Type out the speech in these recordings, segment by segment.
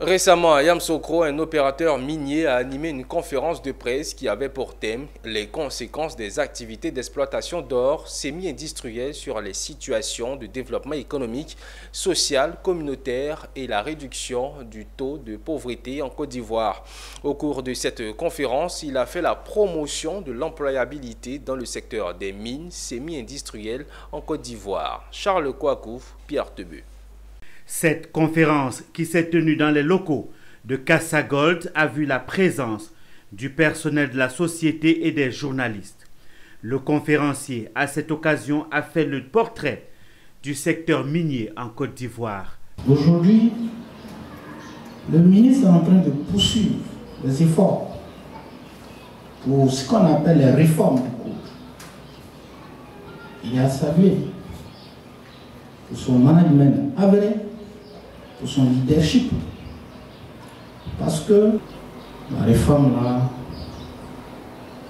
Récemment, à Yamsokro, un opérateur minier a animé une conférence de presse qui avait pour thème les conséquences des activités d'exploitation d'or semi-industriel sur les situations de développement économique, social, communautaire et la réduction du taux de pauvreté en Côte d'Ivoire. Au cours de cette conférence, il a fait la promotion de l'employabilité dans le secteur des mines semi-industrielles en Côte d'Ivoire. Charles Kouakouf, Pierre Tebeu. Cette conférence qui s'est tenue dans les locaux de Casa Gold a vu la présence du personnel de la société et des journalistes. Le conférencier, à cette occasion, a fait le portrait du secteur minier en Côte d'Ivoire. Aujourd'hui, le ministre est en train de poursuivre les efforts pour ce qu'on appelle les réformes du cours. Il a salué pour son management avéré pour son leadership. Parce que la réforme là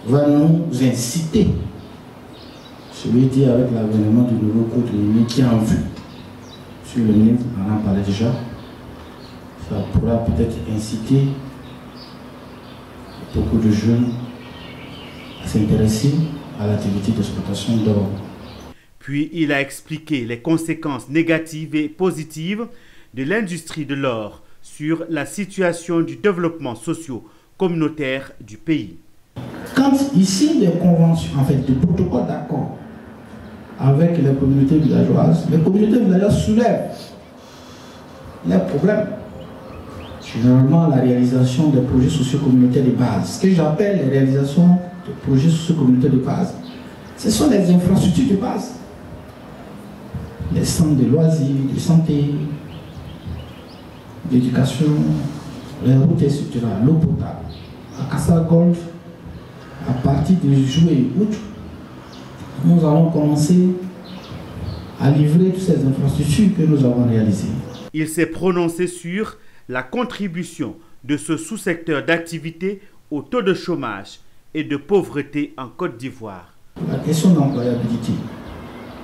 va nous inciter, je vais dire avec l'avènement du nouveau code minier qui est en vue. Sur le ministre on en parlait déjà. Ça pourra peut-être inciter beaucoup de jeunes à s'intéresser à l'activité d'exploitation d'or. Puis il a expliqué les conséquences négatives et positives de l'industrie de l'or sur la situation du développement socio-communautaire du pays. Quand ici des conventions, en fait, des protocoles d'accord avec les communautés villageoises, les communautés villageoises soulèvent les problèmes. Généralement, la réalisation des projets socio-communautaires de base. Ce que j'appelle les réalisations de projets socio-communautaires de base, ce sont les infrastructures de base. Les centres de loisirs, de santé, d'éducation, les routes, etc., l'eau potable. À Casa Gold, à partir de juillet août, nous allons commencer à livrer toutes ces infrastructures que nous avons réalisées. Il s'est prononcé sur la contribution de ce sous-secteur d'activité au taux de chômage et de pauvreté en Côte d'Ivoire. La question d'employabilité.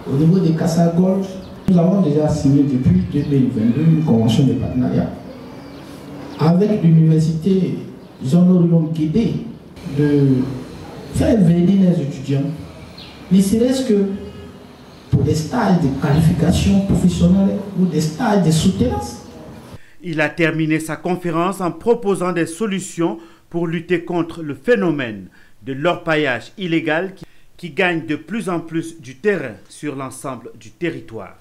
Au niveau des Casa Gold, nous avons déjà signé depuis 2022 une convention de partenariat avec l'université Jean-Laurent Guédé de faire venir les étudiants, ne serait-ce que pour des stages de qualification professionnelle ou des stages de soutenance. Il a terminé sa conférence en proposant des solutions pour lutter contre le phénomène de l'orpaillage illégal qui gagne de plus en plus du terrain sur l'ensemble du territoire.